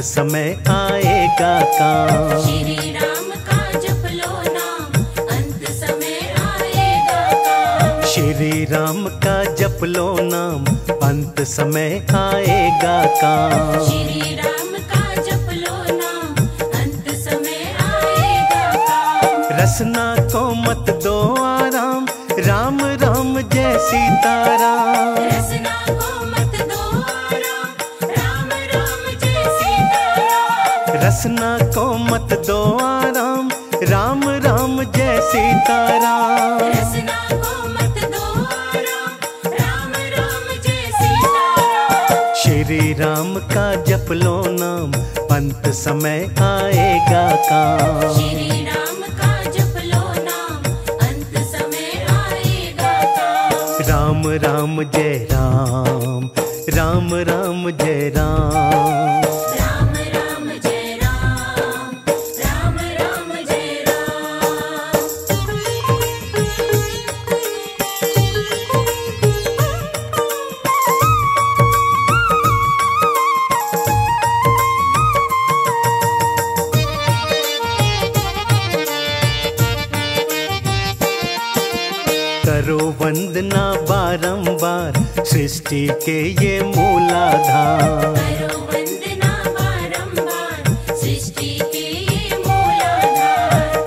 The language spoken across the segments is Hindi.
समय आएगा काम। श्री राम का जप लो नाम अंत समय आएगा काम। श्री राम का जप लो नाम अंत समय आएगा काम। श्री राम का जप लो नाम अंत समय आएगा काम। रसना को मत दो आराम राम राम जय सीताराम। रसना को रसना को मत दो आराम। राम राम जय सीताराम। रसना को मत दो आराम। राम राम जय सीताराम। श्री राम का जप लो नाम अंत समय आएगा काम। श्री राम का जप लो नाम अंत समय आएगा काम। राम राम जय राम। राम राम जय राम। सृष्टि के ये मूलाधार।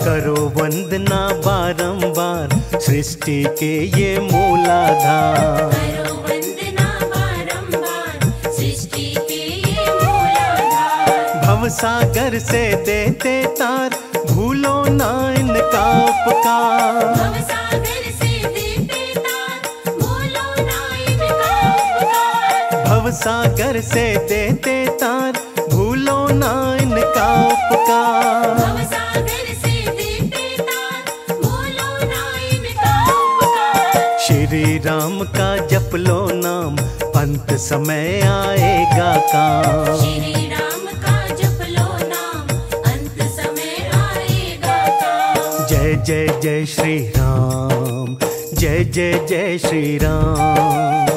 करो वंदना बारंबार सृष्टि के ये मूलाधार। भवसागर से देते तार भूलो ना इनका उपकार। भवसागर से देते तार भूलो ना इनका उपकार। भवसागर से देते तार भूलो ना इनका उपकार। श्री राम का जप लो नाम अंत समय आएगा काम। श्री राम का जप लो नाम अंत समय आएगा काम। जय जय जय श्री राम जय जय जय श्री राम।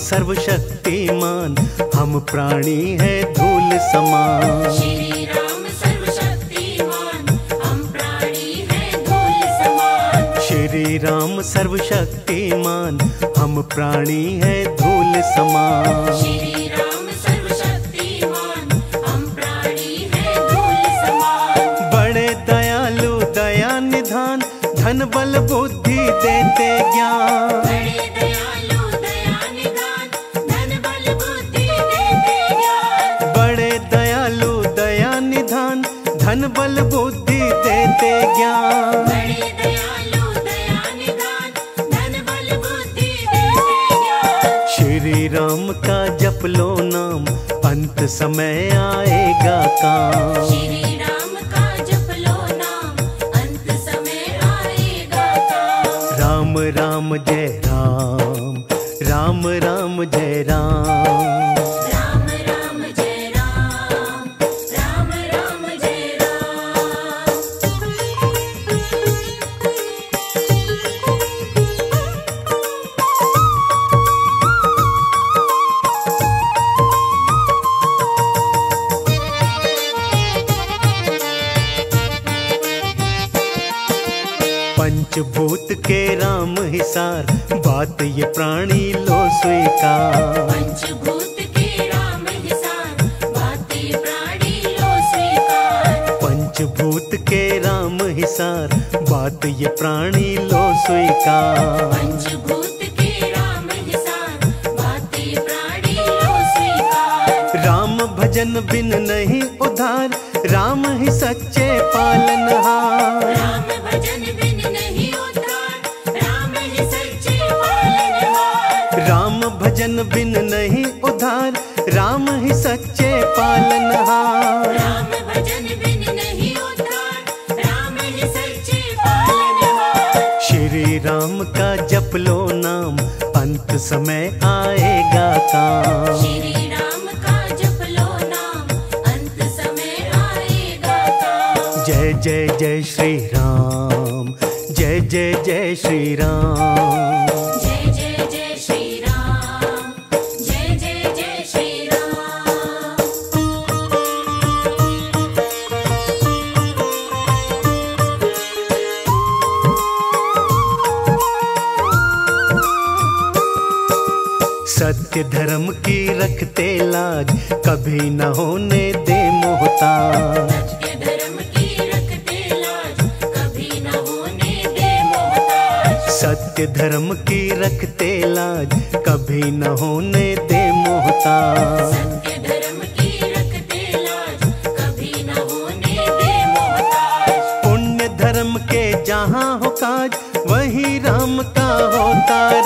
सर्वशक्तिमान हम प्राणी है धूल समान। श्री राम सर्वशक्तिमान हम प्राणी है धूल समान। श्री राम सर्वशक्तिमान हम प्राणी है धूल समान। बल बुद्धि देते ज्ञान। श्री राम का जप लो नाम अंत समय आएगा काम। श्री राम का जप लो नाम अंत समय आएगा काम। राम राम जय राम राम राम जय राम। ये प्राणी लो स्वीकार। पंचभूत के राम हिसार बातें प्राणी लो स्वीकार। पंचभूत के राम हिसार बात ये प्राणी लो स्वीकार। राम प्राणी लो स्वीकार। राम भजन बिन नहीं उधार राम ही सच्चे पालनहार। राम भजन बिन भजन बिन नहीं उधार राम ही सच्चे पालनहार राम भजन बिन नहीं उद्धार राम ही सच्चे पालनहार श्री राम का जप लो नाम अंत समय आए काम। श्री राम का जप लो नाम अंत समय आएगा काम। जय जय जय श्री राम जय जय जय श्री राम। सत्य धर्म की रखते लाज कभी न होने दे मोहताज। सत्य धर्म की रखते लाज कभी न होने दे मोहताज। पुण्य धर्म के जहाँ हो काज, वही राम का होता राज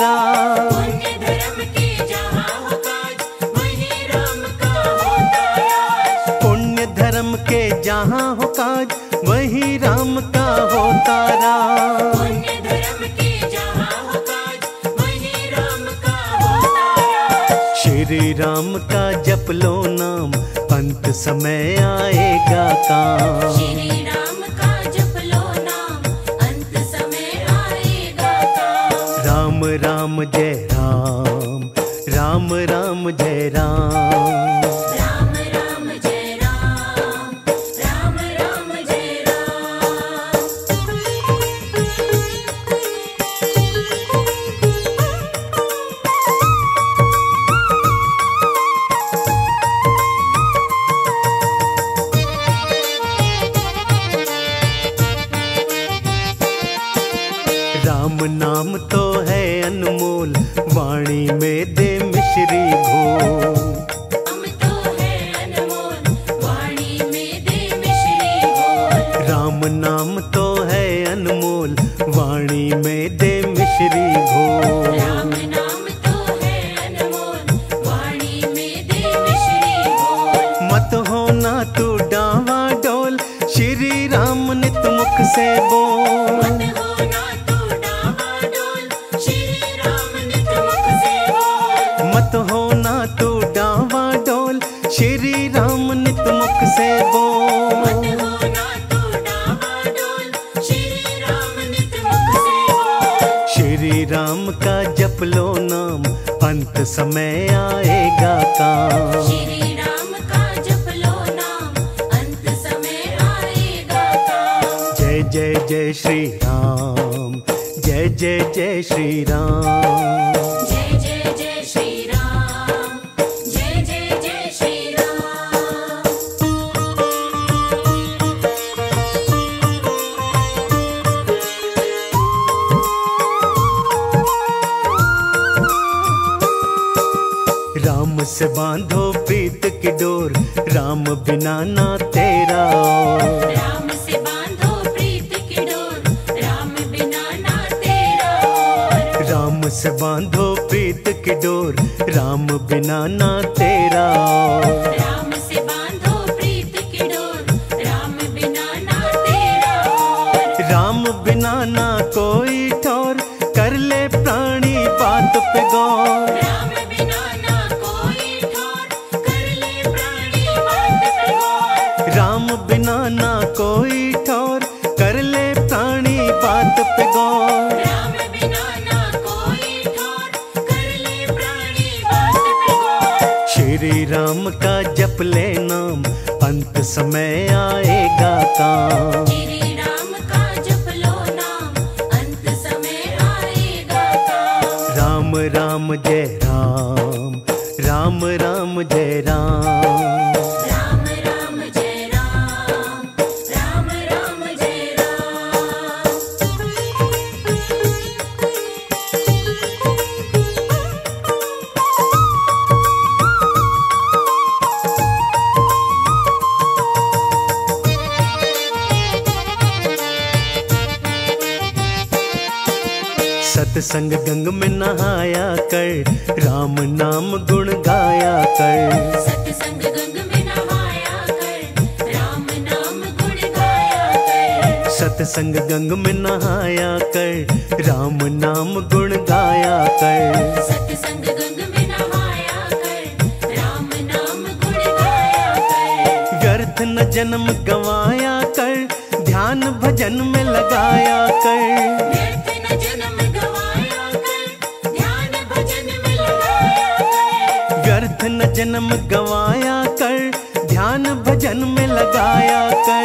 राम का जप लो नाम अंत समय आएगा काम। श्री राम का जप लो नाम अंत समय आएगा काम। राम राम जय राम राम राम जय राम। राम नित मुख से डावाडोल श्री राम का जप लो नाम अंत समय आएगा काम श्री राम नाम, अंत समय आएगा काम। जय जय जय श्री राम, जय जय जय श्री राम। से बांधो प्रीत की डोर। राम बिना ना तेरा। और। राम से बांधो प्रीत की डोर। राम बिना ना तेरा। और राम से बांधो प्रीत की डोर। राम बिना ना तेरा। और। राम से बांधो प्रीत की डोर। राम बिना ना तेरा। और राम बिना ना कोई नाम का जप ले नाम अंत समय आएगा काम। राम राम जय राम राम राम जय राम। सत्संग गंग में नहाया कर राम नाम गुण गाया कर। सत्संग गंग में नहाया कर राम नाम गुण गाया कर। सत्संग गंग में नहाया कर राम नाम गुण गाया कर। सत्संग गंग में नहाया कर राम नाम गुण गाया कर। व्यर्थ न जन्म गवाया कर ध्यान भजन में लगाया कर। व्यर्थ न जन्म गवाया कर ध्यान भजन में लगाया कर।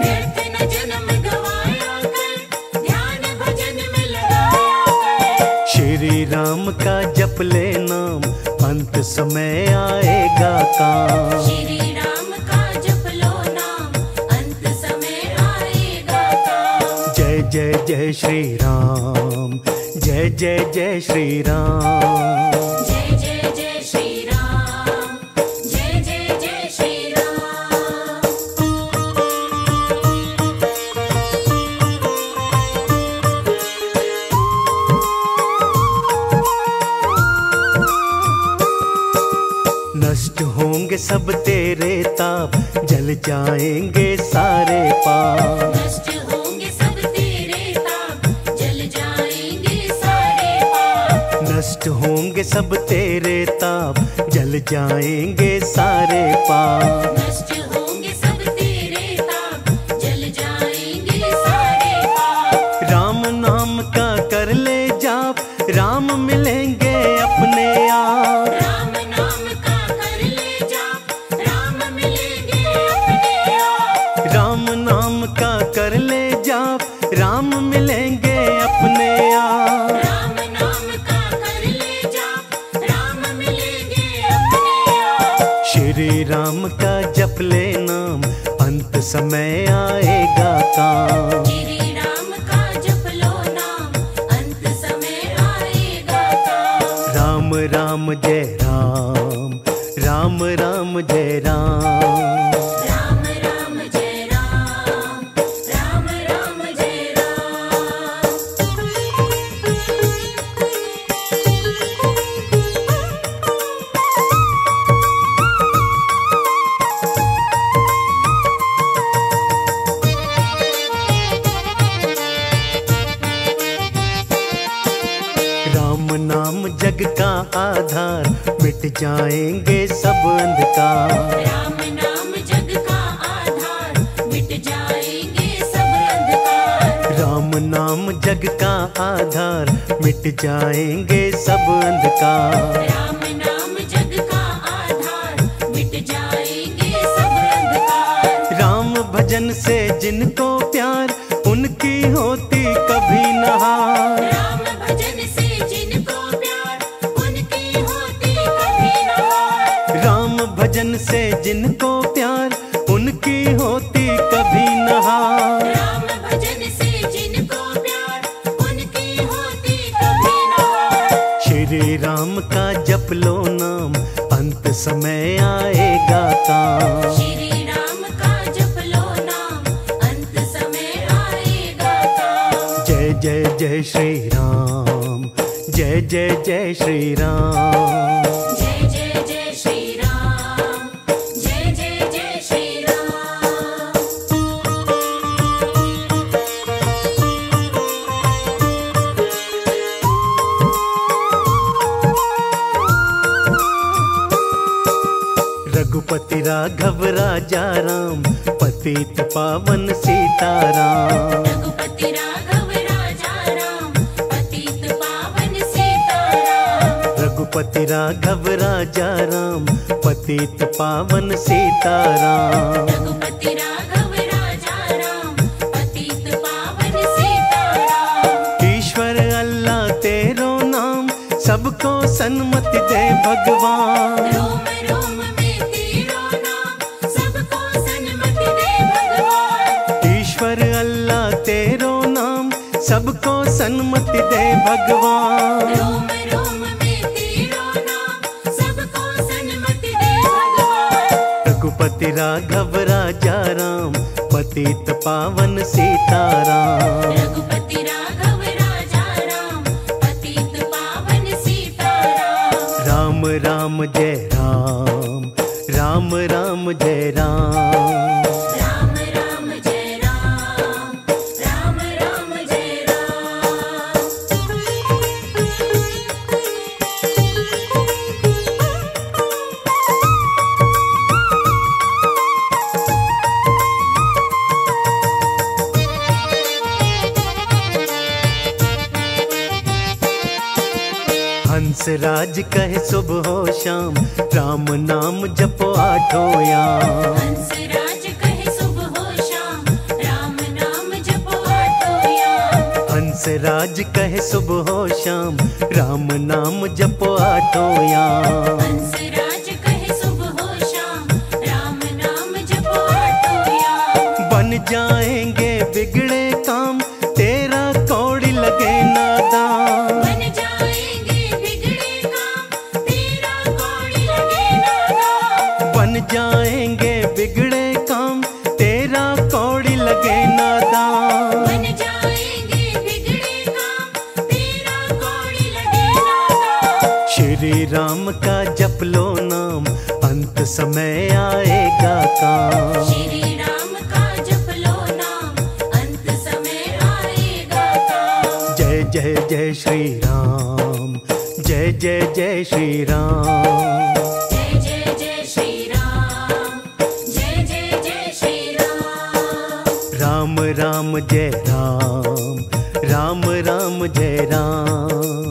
व्यर्थ न जन्म गवाया कर ध्यान भजन में लगाया कर। श्री राम का जप ले नाम अंत समय आएगा काम। श्री राम का जप लो नाम अंत समय आएगा काम। जय जय जय श्री राम जय जय जय श्री राम। जाएँगे सारे पाप। नष्ट होंगे सब तेरे ताप जल जाएँगे सारे पाप। का नाम अंत समय आएगा काम। राम का जप लो नाम अंत समय आएगा काम। राम राम जय राम। राम राम जय राम। का आधार मिट जाएँगे सब अंधकार। राम नाम जग का आधार मिट जाएँगे सब अंधकार। राम नाम जग का आधार मिट जाएँगे सब अंधकार। राम नाम जग का आधार मिट जाएँगे सब अंधकार। राम भजन से जिनको प्यार उनकी होती से जिनको प्यार उनकी होती कभी नहार राम भजन से जिनको प्यार उनकी होती कभी न हार। श्री राम का जप लो नाम अंत समय आएगा काम। श्री राम का जप लो नाम अंत समय आएगा काम। जय जय जय श्री राम जय जय जय श्री राम। राघव राजा राम पतित पावन सीताराम। रघुपति राघव राजा राम पतित पावन सीताराम। रघुपति राघव राजा राम पतित पावन सीताराम। राघव राजा राम पतित पावन सीताराम। ईश्वर अल्लाह तेरो नाम सबको सन्मति दे भगवान। सन्मति दे भगवान। रोम रोम में तेरो नाम सबको सन्मति दे भगवान। रघुपति राघव राजा राम पतित पावन सीताराम। रघुपति राघव राजा राम पतित पावन सीताराम। राम राम जय राम राम राम जय राम। हंसराज कहे सुबह हो शाम राम नाम जपो आठो याम। हंसराज कहे सुबह हो शाम राम नाम जपो आठो याम। हंसराज कहे सुबह हो शाम राम नाम जपो आठो याम। हंसराज समय आएगा काम। श्री राम का जप लो नाम अंत समय आएगा काम। जय जय जय श्री राम जय जय जय श्री राम जय जय जय श्री राम जय जय जय श्री राम राम राम जय राम राम राम जय राम।